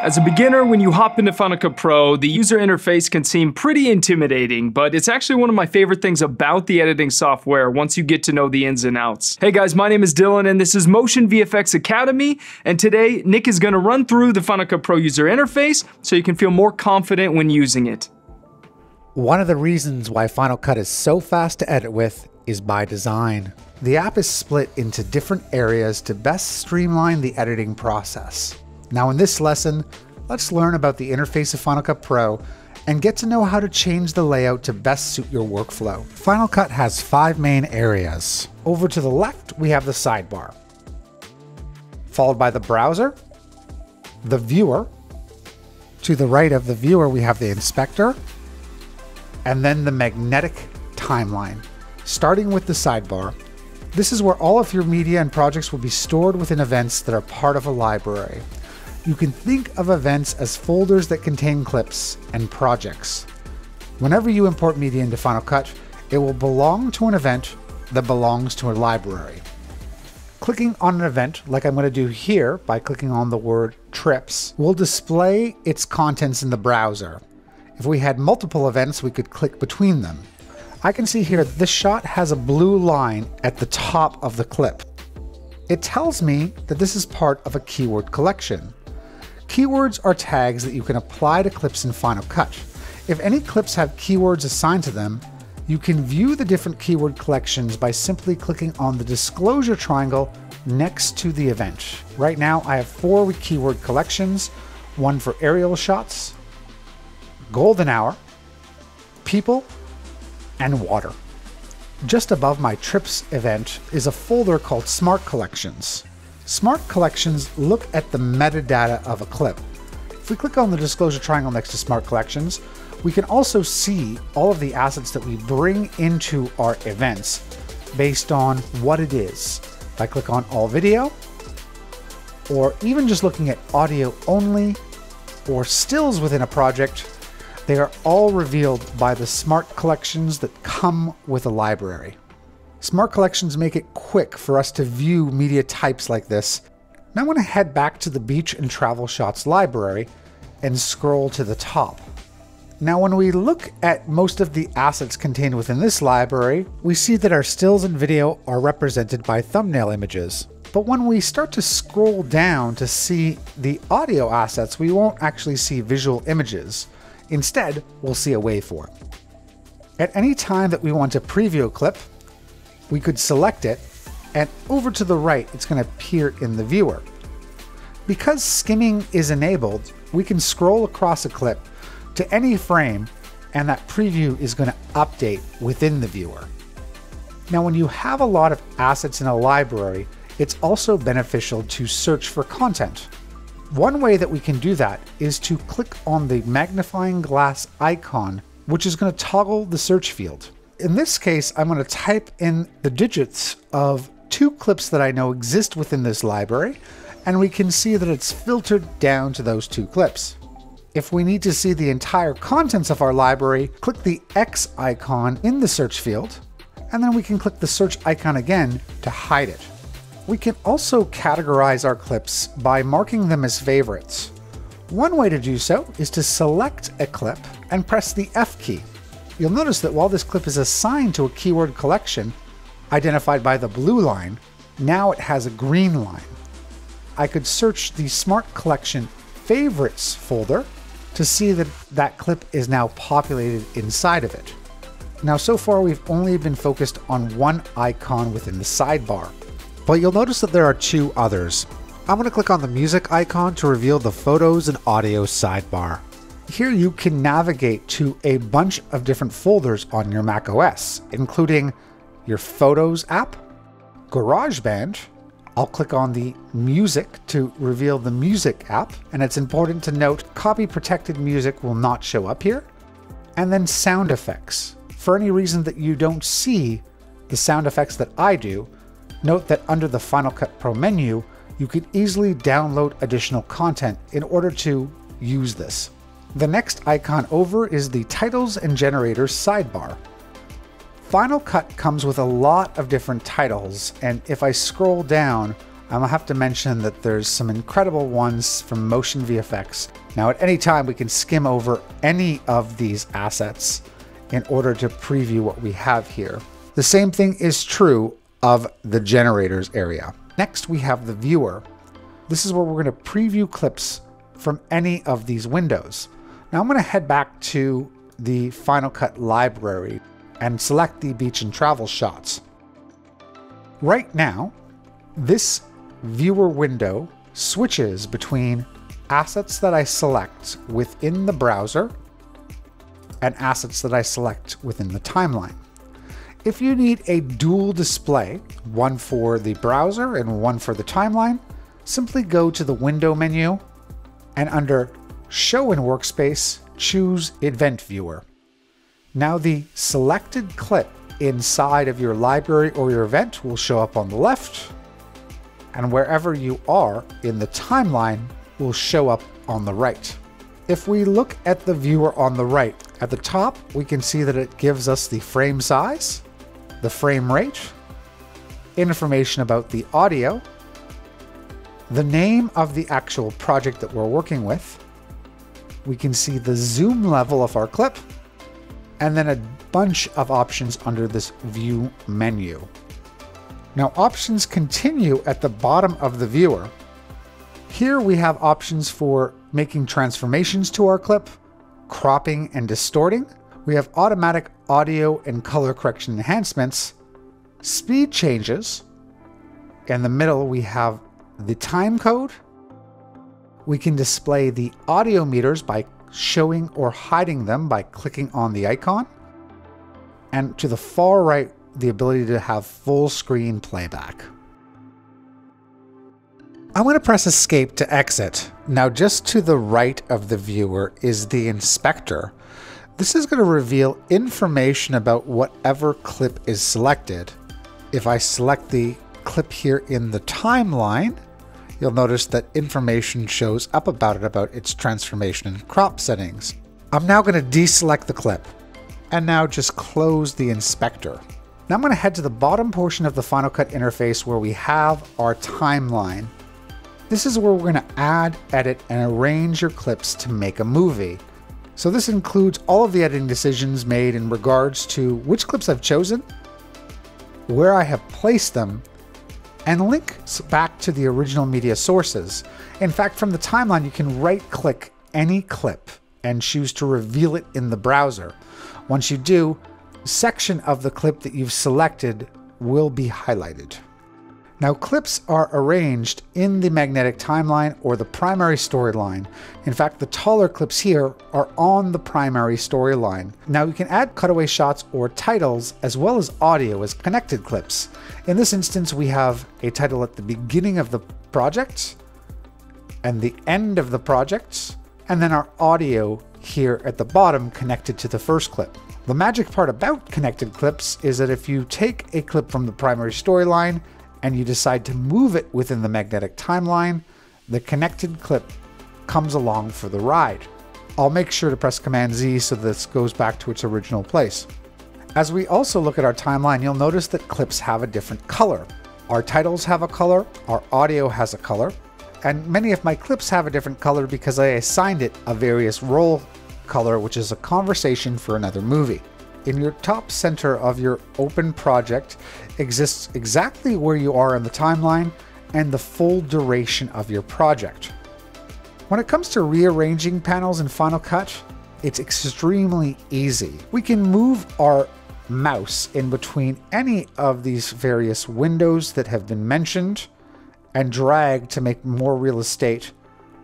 As a beginner, when you hop into Final Cut Pro, the user interface can seem pretty intimidating, but it's actually one of my favorite things about the editing software once you get to know the ins and outs. Hey guys, my name is Dylan and this is Motion VFX Academy, and today Nick is going to run through the Final Cut Pro user interface so you can feel more confident when using it. One of the reasons why Final Cut is so fast to edit with is by design. The app is split into different areas to best streamline the editing process. Now in this lesson, let's learn about the interface of Final Cut Pro and get to know how to change the layout to best suit your workflow. Final Cut has five main areas. Over to the left, we have the sidebar, followed by the browser, the viewer. To the right of the viewer, we have the inspector, and then the magnetic timeline. Starting with the sidebar, this is where all of your media and projects will be stored within events that are part of a library. You can think of events as folders that contain clips and projects. Whenever you import media into Final Cut, it will belong to an event that belongs to a library. Clicking on an event, like I'm going to do here by clicking on the word trips, will display its contents in the browser. If we had multiple events, we could click between them. I can see here this shot has a blue line at the top of the clip. It tells me that this is part of a keyword collection. Keywords are tags that you can apply to clips in Final Cut. If any clips have keywords assigned to them, you can view the different keyword collections by simply clicking on the disclosure triangle next to the event. Right now I have four keyword collections, one for aerial shots, golden hour, people, and water. Just above my trips event is a folder called Smart Collections. Smart Collections look at the metadata of a clip. If we click on the disclosure triangle next to Smart Collections, we can also see all of the assets that we bring into our events based on what it is. If I click on All Video, or even just looking at audio only, or stills within a project, they are all revealed by the smart collections that come with a library. Smart collections make it quick for us to view media types like this. Now I want to head back to the beach and travel shots library and scroll to the top. Now when we look at most of the assets contained within this library, we see that our stills and video are represented by thumbnail images. But when we start to scroll down to see the audio assets, we won't actually see visual images. Instead, we'll see a waveform. At any time that we want to preview a clip, we could select it, and over to the right, it's going to appear in the viewer. Because skimming is enabled, we can scroll across a clip to any frame, and that preview is going to update within the viewer. Now, when you have a lot of assets in a library, it's also beneficial to search for content. One way that we can do that is to click on the magnifying glass icon, which is going to toggle the search field. In this case, I'm going to type in the digits of two clips that I know exist within this library, and we can see that it's filtered down to those two clips. If we need to see the entire contents of our library, click the X icon in the search field, and then we can click the search icon again to hide it. We can also categorize our clips by marking them as favorites. One way to do so is to select a clip and press the F key. You'll notice that while this clip is assigned to a keyword collection, identified by the blue line, now it has a green line. I could search the Smart Collection Favorites folder to see that that clip is now populated inside of it. Now so far we've only been focused on one icon within the sidebar, but you'll notice that there are two others. I'm going to click on the music icon to reveal the photos and audio sidebar. Here you can navigate to a bunch of different folders on your Mac OS, including your Photos app, GarageBand. I'll click on the Music to reveal the Music app, and it's important to note copy protected music will not show up here. And then Sound Effects. For any reason that you don't see the sound effects that I do, note that under the Final Cut Pro menu, you can easily download additional content in order to use this. The next icon over is the Titles and Generators sidebar. Final Cut comes with a lot of different titles, and if I scroll down, I'll have to mention that there's some incredible ones from Motion VFX. Now, at any time, we can skim over any of these assets in order to preview what we have here. The same thing is true of the generators area. Next, we have the viewer. This is where we're going to preview clips from any of these windows. Now I'm going to head back to the Final Cut library and select the beach and travel shots. Right now, this viewer window switches between assets that I select within the browser and assets that I select within the timeline. If you need a dual display, one for the browser and one for the timeline, simply go to the Window menu and under Show in Workspace, choose Event Viewer. Now the selected clip inside of your library or your event will show up on the left, and wherever you are in the timeline will show up on the right. If we look at the viewer on the right, at the top we can see that it gives us the frame size, the frame rate, information about the audio, the name of the actual project that we're working with, we can see the zoom level of our clip, and then a bunch of options under this view menu. Now options continue at the bottom of the viewer. Here we have options for making transformations to our clip, cropping and distorting, we have automatic audio and color correction enhancements, speed changes. In the middle, we have the time code. We can display the audio meters by showing or hiding them by clicking on the icon. And to the far right, the ability to have full screen playback. I want to press escape to exit. Now just to the right of the viewer is the inspector, this is going to reveal information about whatever clip is selected. If I select the clip here in the timeline, you'll notice that information shows up about it, about its transformation and crop settings. I'm now going to deselect the clip and now just close the inspector. Now I'm going to head to the bottom portion of the Final Cut interface where we have our timeline. This is where we're going to add, edit, and arrange your clips to make a movie. So this includes all of the editing decisions made in regards to which clips I've chosen, where I have placed them, and links back to the original media sources. In fact, from the timeline, you can right click any clip and choose to reveal it in the browser. Once you do, section of the clip that you've selected will be highlighted. Now, clips are arranged in the magnetic timeline or the primary storyline. In fact, the taller clips here are on the primary storyline. Now, you can add cutaway shots or titles as well as audio as connected clips. In this instance, we have a title at the beginning of the project and the end of the project, and then our audio here at the bottom connected to the first clip. The magic part about connected clips is that if you take a clip from the primary storyline and you decide to move it within the magnetic timeline, the connected clip comes along for the ride. I'll make sure to press Command Z so this goes back to its original place. As we also look at our timeline, you'll notice that clips have a different color. Our titles have a color, our audio has a color, and many of my clips have a different color because I assigned it a various role color, which is a conversation for another movie in your top center of your open project exists exactly where you are in the timeline and the full duration of your project. When it comes to rearranging panels in Final Cut, it's extremely easy. We can move our mouse in between any of these various windows that have been mentioned and drag to make more real estate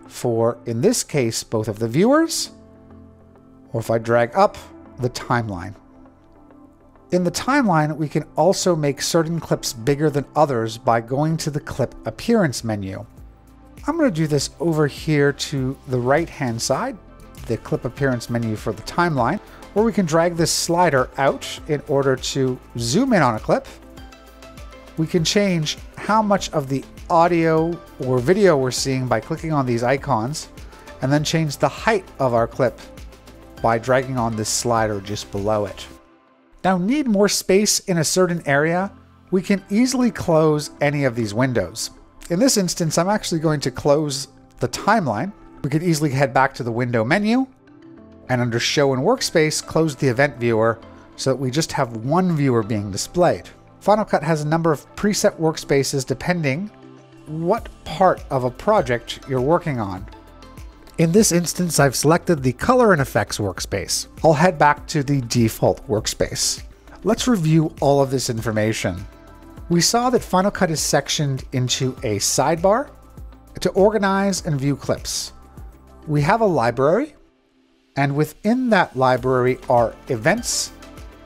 for, in this case, both of the viewers, or if I drag up, the timeline. In the timeline, we can also make certain clips bigger than others by going to the Clip Appearance menu. I'm going to do this over here to the right hand side, the Clip Appearance menu for the timeline, where we can drag this slider out in order to zoom in on a clip. We can change how much of the audio or video we're seeing by clicking on these icons, and then change the height of our clip by dragging on this slider just below it. Now need more space in a certain area? We can easily close any of these windows. In this instance, I'm actually going to close the timeline. We could easily head back to the window menu and under show and workspace, close the event viewer so that we just have one viewer being displayed. Final Cut has a number of preset workspaces depending what part of a project you're working on. In this instance, I've selected the Color and Effects workspace. I'll head back to the default workspace. Let's review all of this information. We saw that Final Cut is sectioned into a sidebar to organize and view clips. We have a library, and within that library are events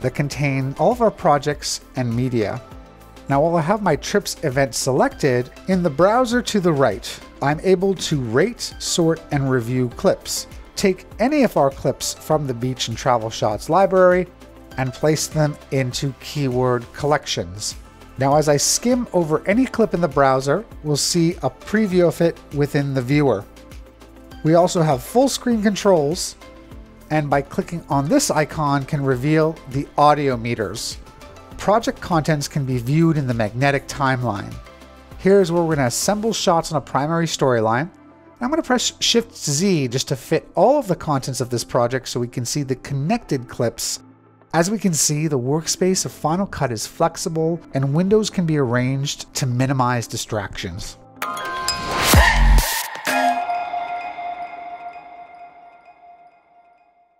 that contain all of our projects and media. Now while I have my trips event selected, in the browser to the right, I'm able to rate, sort, and review clips. Take any of our clips from the beach and travel shots library and place them into keyword collections. Now as I skim over any clip in the browser, we'll see a preview of it within the viewer. We also have full screen controls, and by clicking on this icon can reveal the audio meters. Project contents can be viewed in the magnetic timeline. Here's where we're going to assemble shots on a primary storyline. I'm going to press Shift Z just to fit all of the contents of this project so we can see the connected clips. As we can see, the workspace of Final Cut is flexible and windows can be arranged to minimize distractions.